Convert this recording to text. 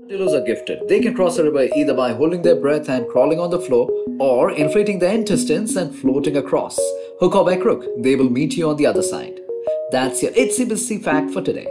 Armadillos are gifted. They can cross a river either by holding their breath and crawling on the floor or inflating their intestines and floating across. Hook or by crook, they will meet you on the other side. That's your itsy bitsy fact for today.